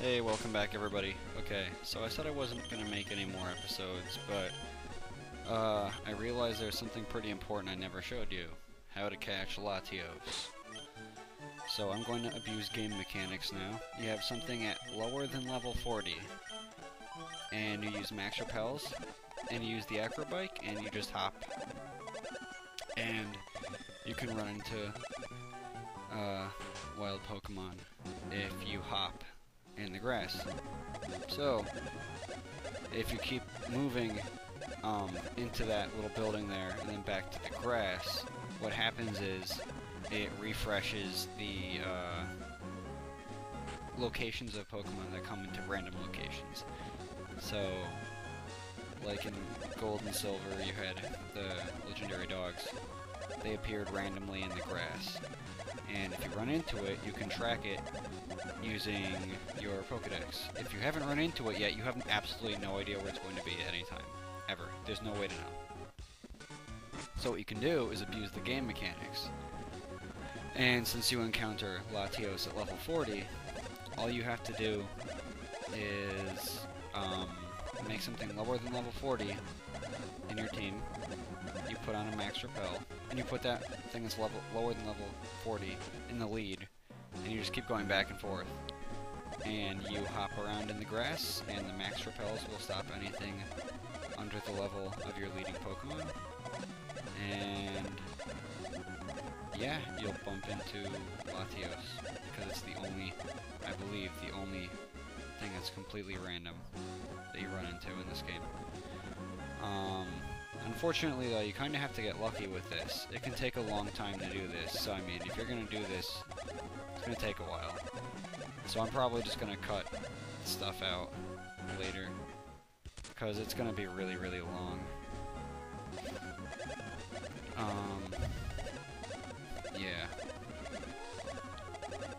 Hey, welcome back everybody. Okay, so I said I wasn't gonna make any more episodes, but uh, I realized there's something pretty important I never showed you. How to catch Latios. So I'm going to abuse game mechanics now. You have something at lower than level 40, and you use max repels, and you use the acrobike, and you just hop. And you can run into uh, wild Pokemon if you hop in the grass. So, if you keep moving um, into that little building there and then back to the grass, what happens is it refreshes the uh, locations of Pokemon that come into random locations. So, like in Gold and Silver, you had the legendary dogs. They appeared randomly in the grass. And if you run into it, you can track it using your Pokedex. If you haven't run into it yet, you have absolutely no idea where it's going to be at any time. Ever. There's no way to know. So what you can do is abuse the game mechanics. And since you encounter Latios at level 40, all you have to do is um, make something lower than level 40 in your team. You put on a max repel, and you put that thing that's level lower than level 40 in the lead, and you just keep going back and forth. And you hop around in the grass, and the max repels will stop anything under the level of your leading Pokemon. And yeah, you'll bump into Latios, because it's the only, I believe, the only thing that's completely random that you run into in this game. Um, unfortunately, though, you kind of have to get lucky with this. It can take a long time to do this, so I mean, if you're going to do this, it's going to take a while. So I'm probably just going to cut stuff out later, because it's going to be really, really long. Um, yeah.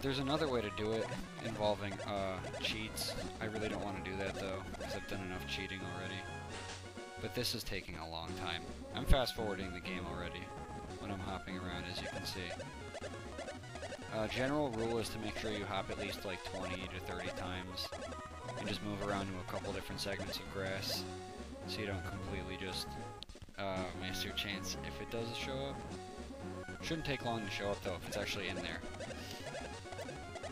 There's another way to do it involving uh, cheats. I really don't want to do that though, because I've done enough cheating already. But this is taking a long time. I'm fast forwarding the game already when I'm hopping around, as you can see. Uh, general rule is to make sure you hop at least like 20 to 30 times and just move around to a couple different segments of grass so you don't completely just uh, miss your chance if it does show up. Shouldn't take long to show up though if it's actually in there.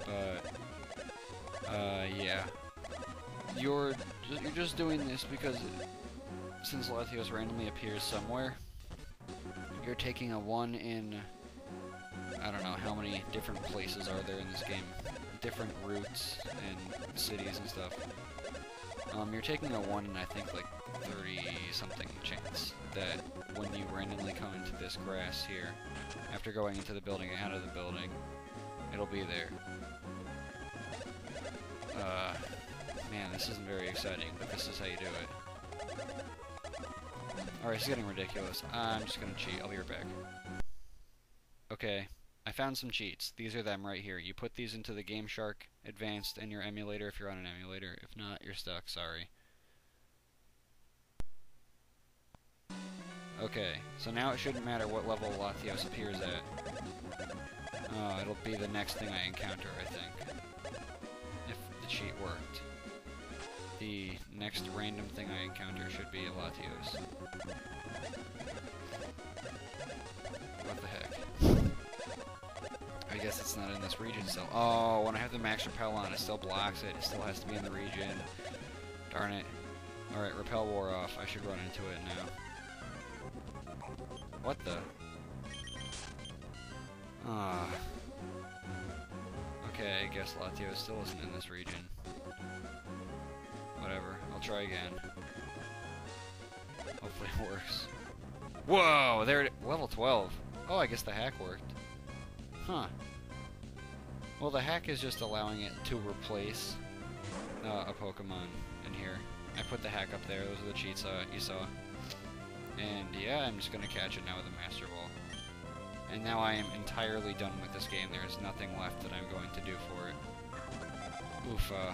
But uh, yeah, you're you're just doing this because since Latios randomly appears somewhere, you're taking a one in I don't know how many different places are there in this game, different routes and cities and stuff. Um, you're taking a one in I think like 30 something chance that when you randomly come into this grass here, after going into the building and out of the building, it'll be there. Uh, man, this isn't very exciting, but this is how you do it. Alright, it's getting ridiculous. I'm just gonna cheat. I'll be right back. Okay, I found some cheats. These are them right here. You put these into the Game Shark Advanced in your emulator if you're on an emulator. If not, you're stuck. Sorry. Okay, so now it shouldn't matter what level Latios appears at. Oh, it'll be the next thing I encounter, I think. If the cheat worked. The next random thing I encounter should be a Latios. What the heck? I guess it's not in this region still. Oh, when I have the max repel on, it still blocks it. It still has to be in the region. Darn it. Alright, repel wore off. I should run into it now. What the? Ah. Okay, I guess Latios still isn't in this region. Try again. Hopefully it works. Whoa! There it level 12. Oh, I guess the hack worked. Huh. Well, the hack is just allowing it to replace uh, a Pokemon in here. I put the hack up there, those are the cheats uh, you saw. And yeah, I'm just going to catch it now with a Master Ball. And now I am entirely done with this game. There is nothing left that I'm going to do for it. Oof, uh,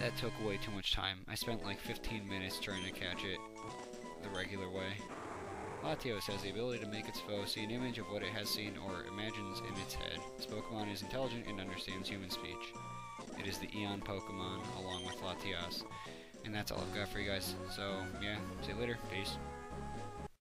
That took way too much time. I spent like 15 minutes trying to catch it the regular way. Latios has the ability to make its foe see an image of what it has seen or imagines in its head. This Pokemon is intelligent and understands human speech. It is the Eon Pokemon along with Latias. And that's all I've got for you guys. So, yeah, see you later. Peace.